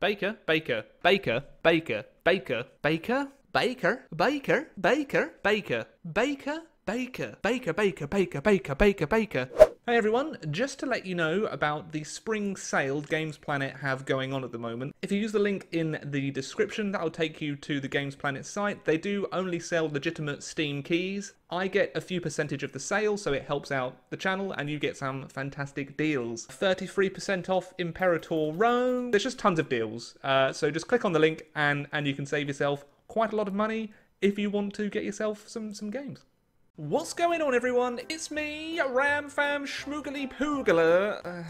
Baker, Baker, Baker, Baker, Baker, Baker, Baker, Baker, Baker, Baker, Baker, Baker, Baker, Baker, Baker, Baker, Baker. Hey everyone, just to let you know about the spring sale Gamesplanet have going on at the moment. If you use the link in the description, that'll take you to the Gamesplanet site. They do only sell legitimate Steam keys. I get a few percentage of the sale, so it helps out the channel, and you get some fantastic deals. 33% off Imperator Rome. There's just tons of deals. Uh, so just click on the link, and and you can save yourself quite a lot of money if you want to get yourself some some games. What's going on, everyone? It's me, Ramfam Schmoogly Poogler, uh,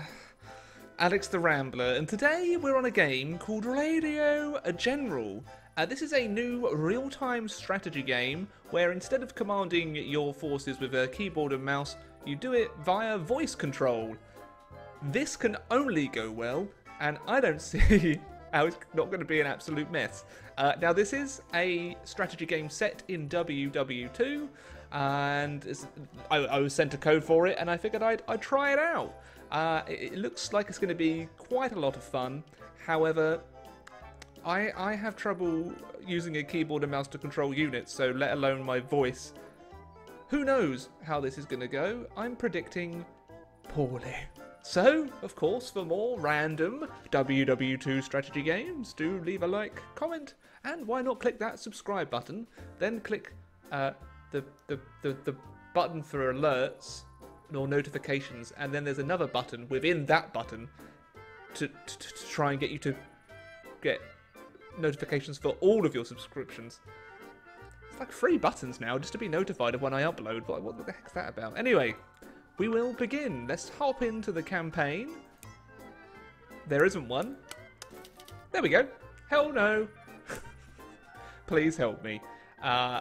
Alex the Rambler, and today we're on a game called Radio General. Uh, this is a new real-time strategy game where instead of commanding your forces with a keyboard and mouse, you do it via voice control. This can only go well, and I don't see how it's not going to be an absolute mess. Uh, now, this is a strategy game set in WW2 and I, I, was sent a code for it, and I figured I'd, I'd try it out. Uh, it, it, looks like it's going to be quite a lot of fun. However, I, I have trouble using a keyboard and mouse to control units, so let alone my voice. Who knows how this is going to go? I'm predicting poorly. So, of course, for more random WW2 strategy games, do leave a like, comment, and why not click that subscribe button, then click uh, the, the, the, the button for alerts or notifications, and then there's another button within that button to, to, to try and get you to get notifications for all of your subscriptions. It's like three buttons now just to be notified of when I upload. But what the heck's that about? Anyway, we will begin. Let's hop into the campaign. There isn't one. There we go. Hell no. Please help me. Uh,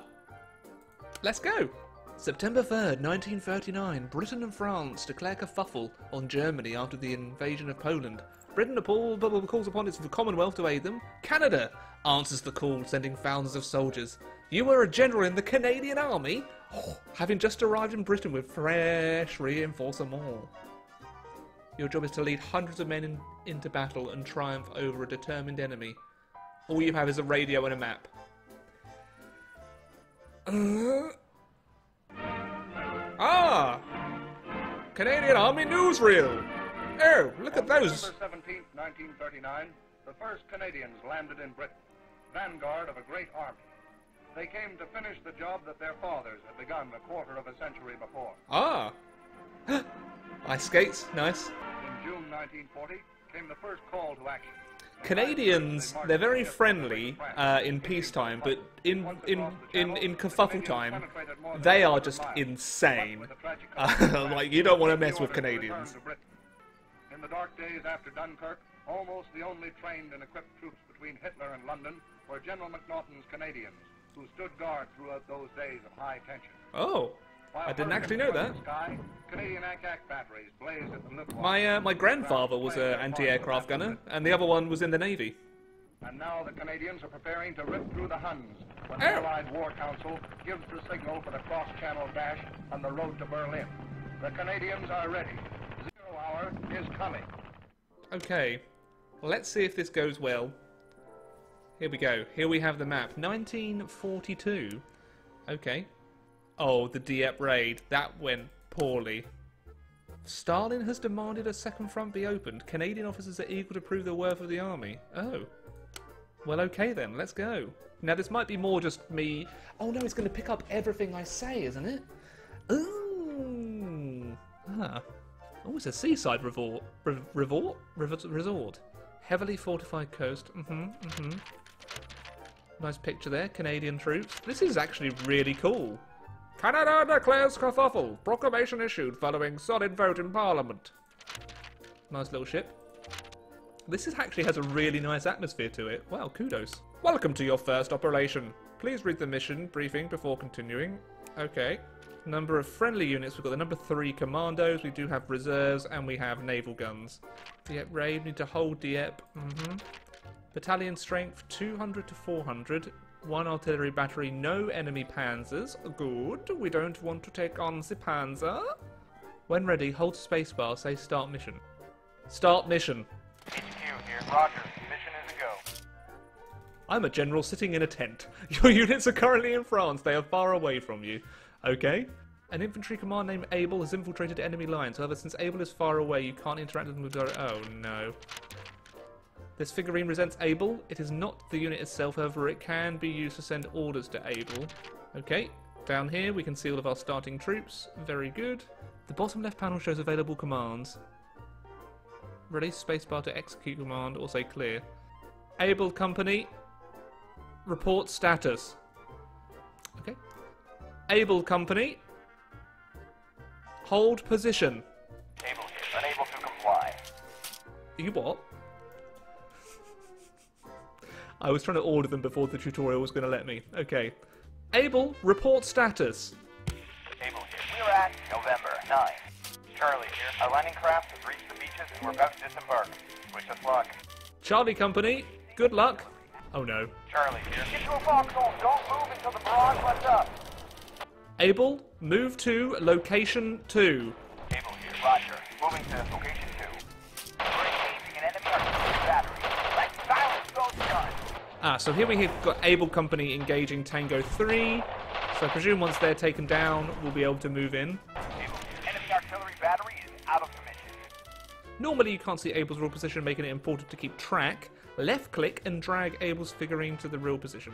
Let's go! September 3rd, 1939, Britain and France declare kerfuffle on Germany after the invasion of Poland. Britain calls upon its Commonwealth to aid them. Canada answers the call, sending thousands of soldiers. You were a general in the Canadian Army? Oh, having just arrived in Britain with fresh reinforcements. Your job is to lead hundreds of men in, into battle and triumph over a determined enemy. All you have is a radio and a map. Uh, ah! Canadian Army Newsreel! Oh, look at those! December 17, 1939, the first Canadians landed in Britain, vanguard of a great army. They came to finish the job that their fathers had begun a quarter of a century before. Ah! Ice skates, nice. In June 1940 came the first call to action. Canadians, they're very friendly uh, in peacetime, but in in in in kerfuffle time, they are just insane. Uh, like you don't want to mess with Canadians. In the dark days after Dunkirk, almost the only trained and equipped troops between Hitler and London were General McNaughton's Canadians, who stood guard throughout those days of high tension. Oh. I didn't actually know that. My uh, my grandfather was an anti-aircraft gunner, and the other one was in the navy. And now the Canadians are preparing to rip through the Huns when the oh. Allied War Council gives the signal for the cross-channel dash on the road to Berlin. The Canadians are ready. Zero hour is coming. Okay, let's see if this goes well. Here we go. Here we have the map. 1942. Okay. Oh, the Dieppe raid. That went poorly. Stalin has demanded a second front be opened. Canadian officers are eager to prove the worth of the army. Oh. Well, okay then. Let's go. Now, this might be more just me... Oh, no, it's going to pick up everything I say, isn't it? Ooh. Ah. Oh, it's a seaside resort. Resort? Resort. Heavily fortified coast. Mm-hmm, mm-hmm. Nice picture there. Canadian troops. This is actually really cool. Canada declares kerfuffle. Proclamation issued following solid vote in Parliament. Nice little ship. This is, actually has a really nice atmosphere to it. Wow, kudos. Welcome to your first operation. Please read the mission briefing before continuing. Okay. Number of friendly units. We've got the number three commandos. We do have reserves and we have naval guns. Dieppe raid. Need to hold Dieppe. Mm -hmm. Battalion strength 200 to 400 one artillery battery, no enemy panzers. Good. We don't want to take on the panzer. When ready, hold spacebar, say start mission. Start mission. HQ here, roger. Mission is a go. I'm a general sitting in a tent. Your units are currently in France. They are far away from you. Okay? An infantry command named Able has infiltrated enemy lines. However, since Able is far away, you can't interact with them with Oh, no. This figurine resents Able. It is not the unit itself, however, it can be used to send orders to Able. Okay, down here we can see all of our starting troops. Very good. The bottom left panel shows available commands. Release spacebar to execute command or say clear. Able company. Report status. Okay. Able company. Hold position. Able here, unable to comply. You what? I was trying to order them before the tutorial was going to let me. Okay. Able, report status. Able here. We're at November 9. Charlie here. Our landing craft has reached the beaches and we're about to disembark. Wish us luck. Charlie Company, good luck. Oh no. Charlie here. Get to a foxhole. Don't move until the barrage lets up. Able, move to location 2. Able here. Roger. Moving to location 2. We're engaging an enemy artillery battery. Let silence those guns. Ah, so here we have got Able Company engaging Tango 3. So I presume once they're taken down, we'll be able to move in. Enemy artillery battery is out of commission. Normally you can't see Able's real position, making it important to keep track. Left click and drag Able's figurine to the real position.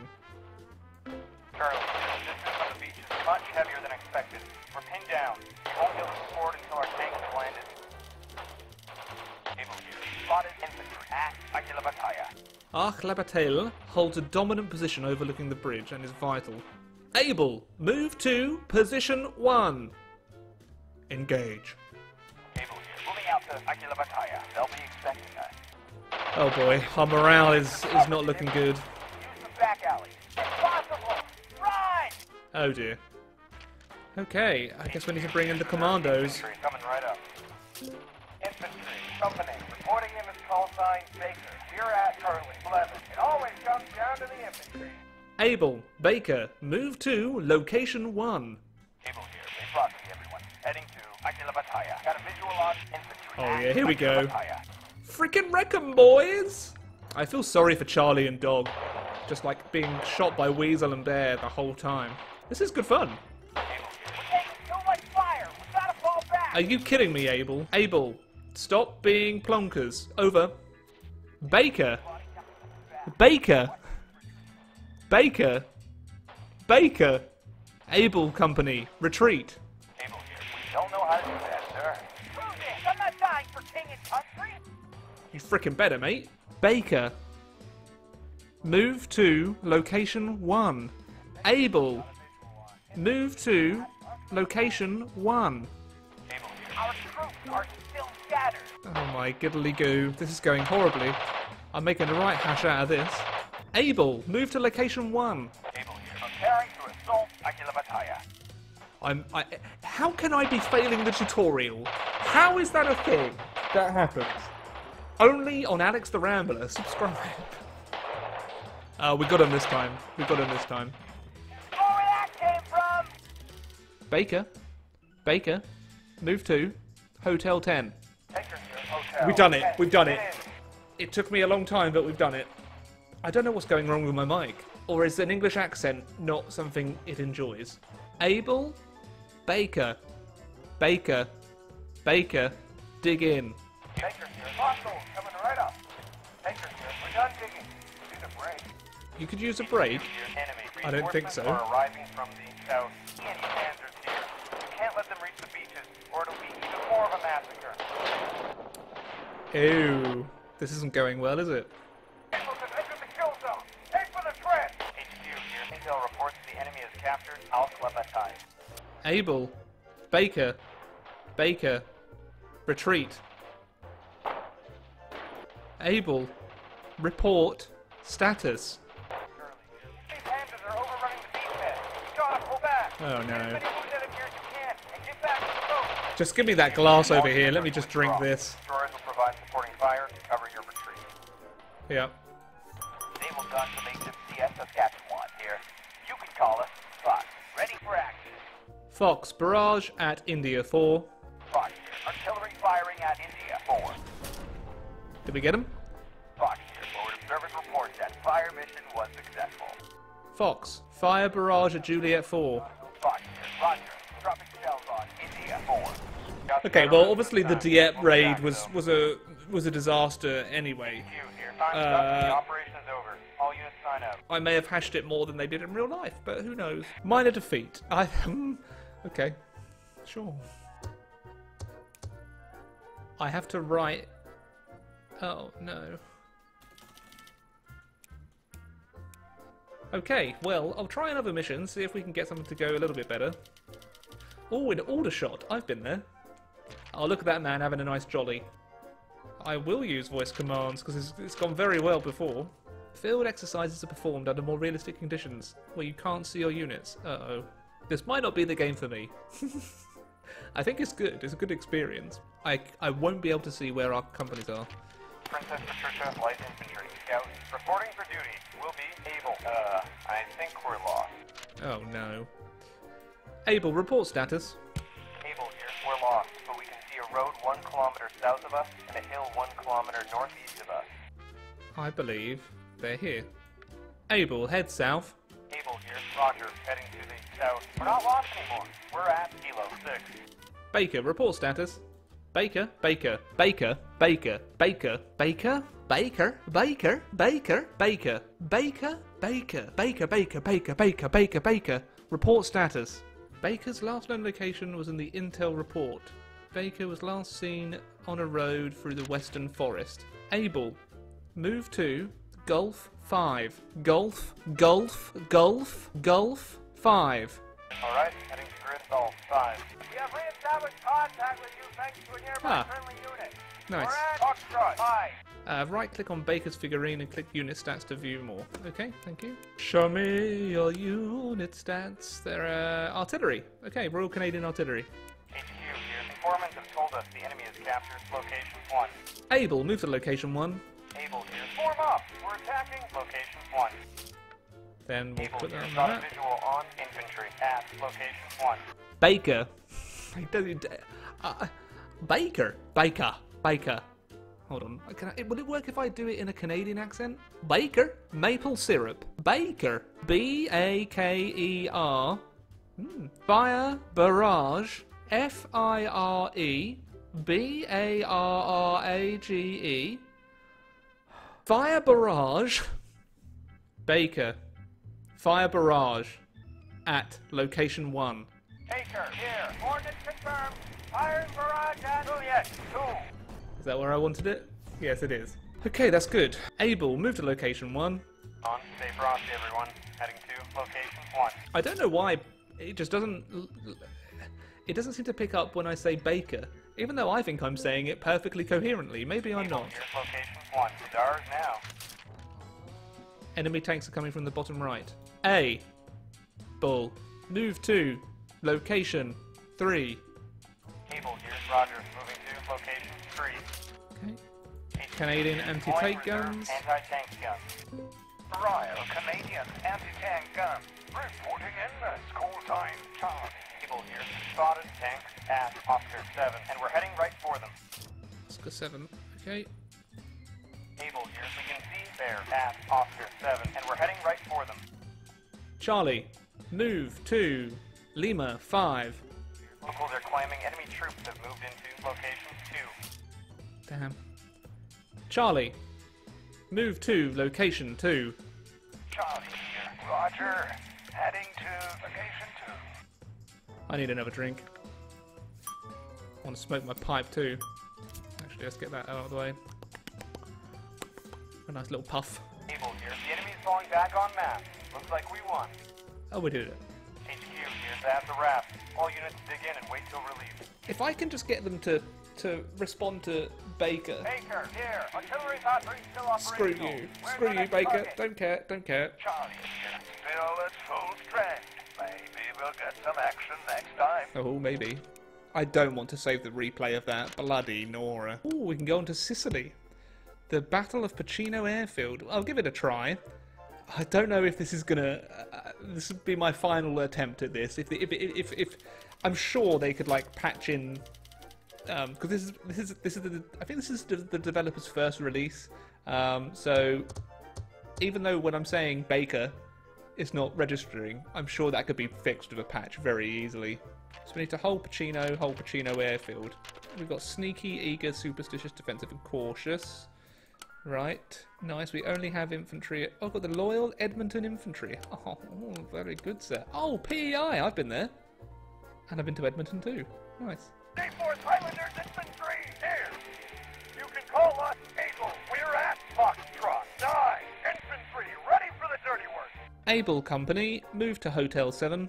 Arch holds a dominant position overlooking the bridge and is vital. Able, move to position 1. Engage. Able. Moving out to They'll be expecting us. Oh boy, our morale is, is not looking good. Use the back alley. Impossible! Run! Oh dear. Okay, I guess we need to bring in the commandos. Able, Baker, move to location 1. Able here. They flock everyone. Heading to. Got a visual on infantry. Oh, yeah, here we go. Freaking wreck 'em, boys! I feel sorry for Charlie and Dog. Just like being shot by Weasel and Bear the whole time. This is good fun. Able here. We're taking too much fire. We gotta fall back. Are you kidding me, Able? Able, stop being plonkers. Over. Baker. Baker. Baker. Baker. Able Company, retreat. Able here. We don't know how to do that, sir. Prove. I'm not dying for king and country. You frickin' better, mate. Baker. Move to location 1. Able. Move to location 1. Our troops are still scattered. Oh my giddly goo. This is going horribly. I'm making a right hash out of this. Able, move to location 1. Able here. Preparing to assault Aquila Bataya. I'm. I, how can I be failing the tutorial? How is that a thing that happens? Only on Alex the Rambler. Subscribe. Uh, we got him this time. We got him this time. Oh, where that came from? Baker. Baker. Move to Hotel 10. Take her to the hotel. We've done it. We've done it. It took me a long time, but we've done it. I don't know what's going wrong with my mic. Or is an English accent not something it enjoys? Able? Baker. Baker. Baker. Dig in. Take her here. Hostiles coming right up. Take her here. We're done digging. Need a break. You could use a break. I don't think so. Are arriving from the south. Any panzers here. You can't let them reach the beaches, or it'll be even more of a massacre. Ew. This isn't going well, is it? Missiles have entered the kill zone. Head for the trench. HQ here. Intel reports the enemy has captured Al Klebatai. Able. Baker. Baker. Retreat. Able. Report. Status. Oh, no. of. Just give me that glass over here. Let me just drink this. Yeah. To Saskatchewan here. You can call us Fox. Barrage at India 4. Fox. Artillery firing at India 4. Did we get him? Fox. Forward observers report that fire mission was successful. Fox, fire barrage at Juliet 4. Fox, Roger. Dropping shells on India 4. Okay, well, obviously the Dieppe raid was was a was a disaster anyway. Q here. Time's Uh. The operation is over. All units sign up. I may have hashed it more than they did in real life, but who knows? Minor defeat. I hmm, okay, sure. I have to write. Oh no. Okay, well, I'll try another mission, see if we can get something to go a little bit better. Oh, in Aldershot, I've been there. Oh, look at that man having a nice jolly. I will use voice commands because it's, it's gone very well before. Field exercises are performed under more realistic conditions, where you can't see your units. Uh oh. This might not be the game for me. I think it's good, it's a good experience. I, I won't be able to see where our companies are. Princess Patricia, Light Infantry. Scout. Reporting for duty. Will be able. Uh, I think we're lost. Oh no. Able, report status. Able here. We're lost, but we can see a road one kilometer south of us and a hill one kilometer northeast of us. I believe they're here. Able, head south. Able here. Roger. Heading to the south. We're not lost anymore. We're at Kilo 6. Baker, report status. Baker, Baker, Baker, Baker, Baker, Baker, Baker, Baker, Baker, Baker, Baker, Baker, Baker, Baker, Baker, Baker, Baker, Baker. Report status. Baker's last known location was in the intel report. Baker was last seen on a road through the western forest. Able, move to Golf 5. Golf, Golf, Golf, Golf 5. Alright, heading to Grid Salt 5. We have re-established contact with you thanks to a nearby Ah. friendly unit. Nice. Foxtrot 5. Uh, right click on Baker's figurine and click unit stats to view more. Okay, thank you. Show me your unit stats. They're uh, artillery. Okay, Royal Canadian Artillery. HQ here. Informants have told us the enemy has captured location 1. Able, move to location 1. Able here. Form up. We're attacking location 1. Then we'll Able put here. that on the Got a map. visual on infantry at location 1. Baker. Uh, Baker. Baker. Baker. Hold on. Can I, will it work if I do it in a Canadian accent? Baker. Maple syrup. Baker. B A K E R. Hmm. Fire barrage. F I R E. B A R R A G E. Fire barrage. Baker. Fire barrage. At location one. Baker here. Coordinates confirmed. Firing barrage at Juliet 2. Is that where I wanted it? Yes, it is. Okay, that's good. Able, move to location one. On. Stay frosty, everyone. Heading to location 1. I don't know why it just doesn't. It doesn't seem to pick up when I say Baker, even though I think I'm saying it perfectly coherently. Maybe I'm Able not. here. Location 1. Stars now. Enemy tanks are coming from the bottom right. A. Bull. Move to location three. Able here. Roger. Moving to location 3. Okay. Canadian anti-tank guns. Anti-tank guns. Royal Canadian anti-tank guns. Reporting in. School sign Charlie. Able here. Spotted tanks at Oscar 7, and we're heading right for them. Oscar seven. Okay. Able here. We can see there at Oscar 7, and we're heading right for them. Charlie. Move to Lima five. Locals are claiming enemy troops have moved into location 2. Damn. Charlie. Move to location two. Charlie here. Roger. Heading to location 2. I need another drink. I want to smoke my pipe too. Actually, let's get that out of the way. A nice little puff. Able here. The enemy's falling back on map. Looks like we won. Oh, we did it. HQ here. That's a wrap. All units dig in and wait till relief. If I can just get them to to respond to Baker. Baker, here. Artillery battery still Screw you. We're Screw you, Baker. target. Don't care. Don't care. Charlie. Still at full strength. Maybe we'll get some action next time. Oh, maybe. I don't want to save the replay of that. Bloody Nora. Oh, we can go on to Sicily. The Battle of Pachino Airfield. I'll give it a try. I don't know if this is gonna. Uh, this would be my final attempt at this. If if if, if, if I'm sure they could like patch in, because this is this is this is the I think this is the, the developer's first release. Um, so even though when I'm saying Baker, it's not registering, I'm sure that could be fixed with a patch very easily. So we need to hold Pachino, hold Pachino airfield. We've got sneaky, eager, superstitious, defensive, and cautious. Right, nice. We only have infantry. Oh, got the loyal Edmonton infantry. Oh, very good, sir. Oh, PEI. I've been there, and I've been to Edmonton too. Nice. Fourth Highlanders Infantry, here. You can call us Able. We're at Foxtrot. Die. Infantry, ready for the dirty work. Able Company, move to Hotel 7.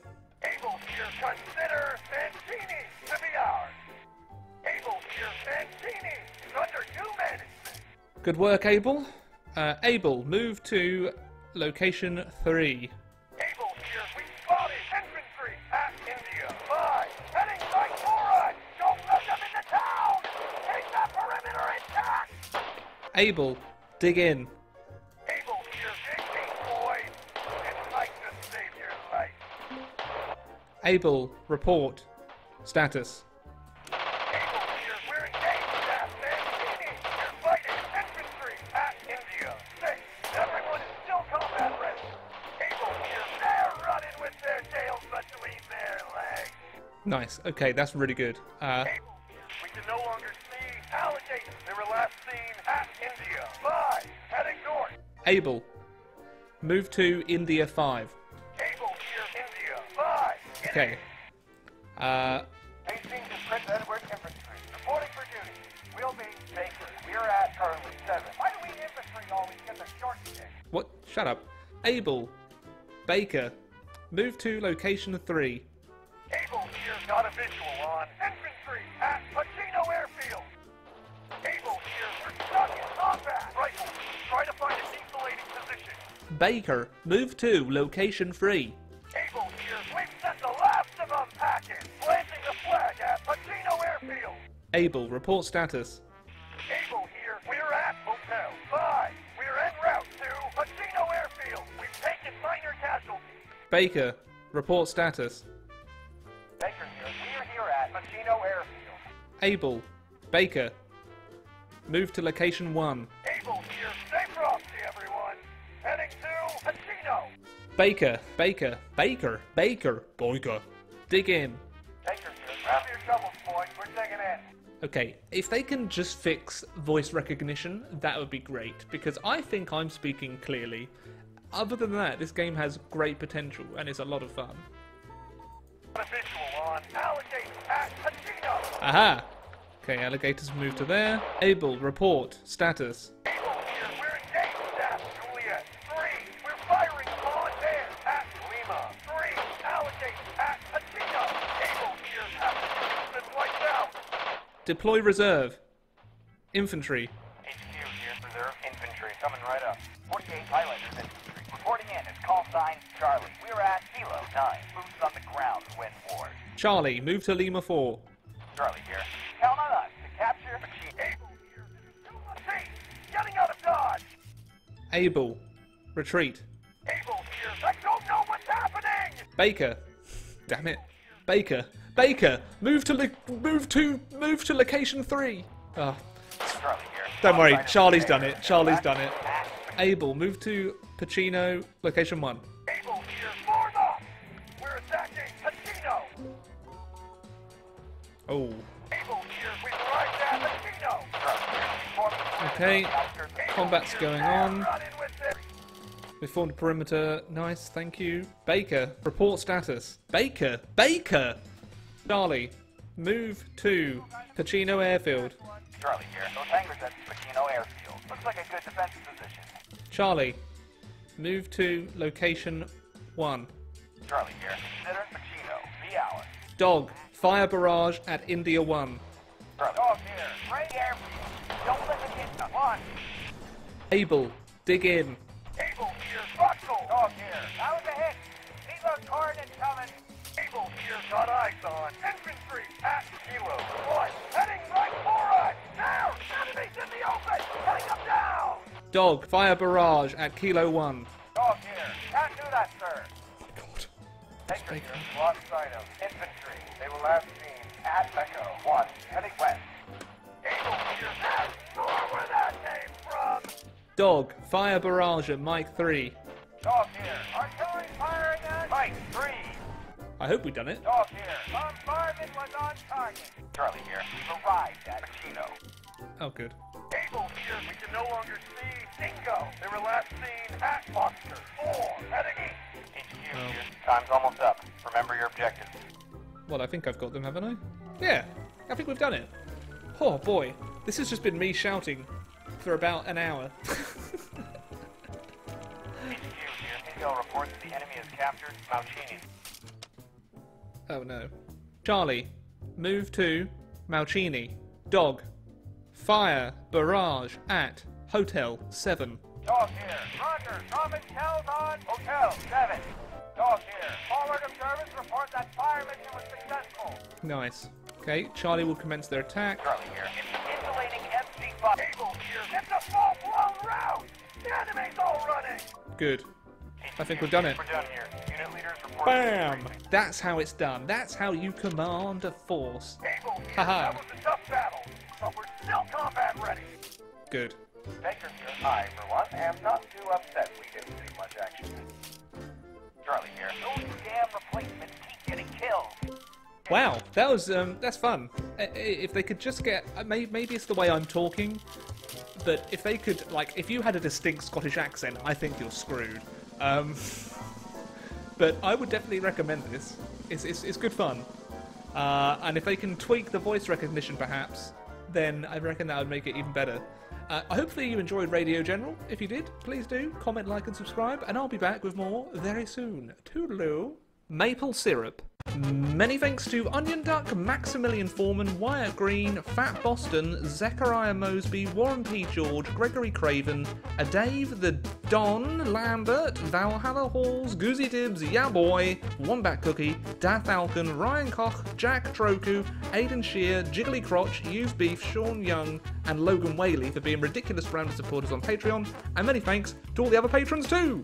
Good work, Able. Uh, Able, move to location 3. Able here, we spotted infantry at India. Five, heading right for us. Don't let them into town. Keep that perimeter intact. Able, dig in. Able here, dig deep, boys. It's like to save your life. Able, report. Status. Nice. Okay, that's really good. Uh, we can no longer see alligators. They were last seen at India. Five, heading north. Able, move to India 5. Able here, India. Five. Okay. Uh, 18 to Prince Edward Infantry. Reporting for duty. We'll be Baker. We're at Curly 7. Why do we infantry always get the short stick? what? Shut up. Able, Baker, move to location 3. Got a visual on infantry at Pachino Airfield. Able here, we're stuck in combat. Rifle, try to find a position. Baker, move to location 3. Able here, we've sent the last of them packing. Planting the flag at Pachino Airfield. Able, report status. Able here, we're at Hotel 5. We're en route to Pachino Airfield. We've taken minor casualties. Baker, report status. Able, Baker, move to location 1. Able here, stay frosty, everyone. Heading to Pachino. Baker, Baker, Baker, Baker, Baker, dig in. Baker here, grab your shovels, boys. We're digging in. Okay, if they can just fix voice recognition, that would be great, because I think I'm speaking clearly. Other than that, this game has great potential and is a lot of fun. Visual on alligator at. Aha! Okay, alligators move to there. Able, report, status. Deploy reserve. Infantry. HQ here, reserve infantry coming right up. 48 Highlanders infantry. Reporting in is call sign Charlie. We're at Kilo 9. Boots on the ground, win war. Charlie, move to Lima 4. Charlie here. Count on us to capture Pachino. Able here. See, getting out of dodge. Able, retreat. Able here. I don't know what's happening. Baker. Damn it. Baker. Baker, move to move to move to location 3. Oh, Charlie here. don't worry, Charlie's done it. Charlie's done it. Able, move to Pachino, location 1. Oh. Able here. We've arrived at Pachino. Okay, combat's going on. Running with it. We formed a perimeter. Nice, thank you. Baker, report status. Baker, Baker! Charlie, move to Pachino Airfield. Charlie here. Those hangars at Pachino Airfield. Looks like a good defensive position. Charlie, move to location 1. Charlie here. Consider Pachino. Be ours. Dog, fire barrage at India 1. Charlie. Right airfield. Don't let them get the one. Able, dig in. Able here. Russell. Dog here. The hit? See the coming. Able here. Got eyes on. Infantry at Kilo. One. Heading right for us. Now. Enemies in the open. Cutting them down. Dog, fire barrage at Kilo 1. Dog here. Can't do that, sir. Oh God. Baker here. Lost sight of infantry. They were last seen at Echo. One. Heading west. Able here. That's where that came from. Dog, fire barrage at Mike 3. Dog here. Artillery firing at Mike 3. I hope we've done it. Dog here. Bombardment was on target. Charlie here. We've arrived at Aquino. Oh, good. Able here. We can no longer see Dingo. They were last seen at Foster. Four. Heading east. HQ Oh. here. Time's almost up. Remember your objectives. Well, I think I've got them, haven't I? Yeah, I think we've done it. Oh boy, this has just been me shouting for about an hour. Oh no. Charlie, move to Malchini. Dog, fire barrage at Hotel 7. Dog here. Roger. Common tells on Hotel 7. Dog here. Forward observers report that fire mission was successful. Nice. Okay, Charlie will commence their attack. Charlie here. Insulating MC5. Able here. It's a full-blown rout. The enemy's all running. Good. I think we've done it. We're done here. Unit leaders report. Bam! That's how it's done. That's how you command a force. Able here. Haha. That was a tough battle, but we're still combat ready. Good. Baker here. I, for one, am not too upset we didn't see much action. Charlie here. Those damn replacements keep getting killed. Wow, that was um, that's fun. If they could just get, uh, maybe it's the way I'm talking, but if they could, like, if you had a distinct Scottish accent, I think you're screwed. Um, but I would definitely recommend this. It's it's, it's good fun, uh, and if they can tweak the voice recognition, perhaps, then I reckon that would make it even better. Uh, hopefully you enjoyed Radio General. If you did, please do comment, like, and subscribe, and I'll be back with more very soon. Toodaloo. Maple syrup. Many thanks to Onion Duck, Maximilian Foreman, Wyatt Green, Fat Boston, Zechariah Mosby, Warren P. George, Gregory Craven, a Dave the Don Lambert, Valhalla Halls, Goozy Dibs, Ya Boy, Wombat Cookie, Dath Alkin, Ryan Koch, Jack Troku, Aidan Shear, Jiggly Crotch, Used Beef, Sean Young, and Logan Whaley for being ridiculous round of supporters on Patreon, and many thanks to all the other patrons too!